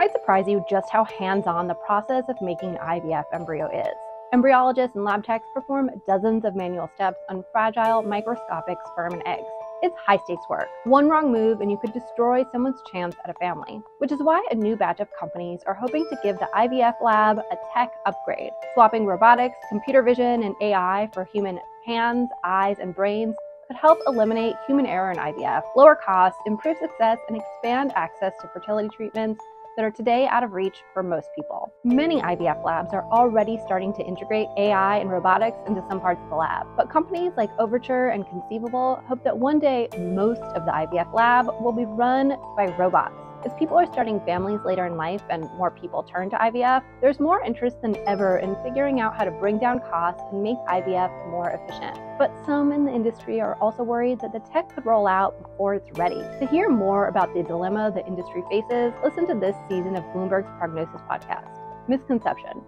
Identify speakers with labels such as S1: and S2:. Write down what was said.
S1: might surprise you just how hands on the process of making an IVF embryo is. Embryologists and lab techs perform dozens of manual steps on fragile, microscopic sperm and eggs. It's high stakes work. One wrong move and you could destroy someone's chance at a family. Which is why a new batch of companies are hoping to give the IVF lab a tech upgrade, swapping robotics, computer vision, and AI for human hands, eyes, and brains could help eliminate human error in IVF, lower costs, improve success, and expand access to fertility treatments that are today out of reach for most people. Many IVF labs are already starting to integrate AI and robotics into some parts of the lab, but companies like Overture and Conceivable hope that one day most of the IVF lab will be run by robots. As people are starting families later in life and more people turn to IVF, there's more interest than ever in figuring out how to bring down costs and make IVF more efficient. But some in the industry are also worried that the tech could roll out before it's ready. To hear more about the dilemma the industry faces, listen to this season of Bloomberg's Prognosis podcast. Misconception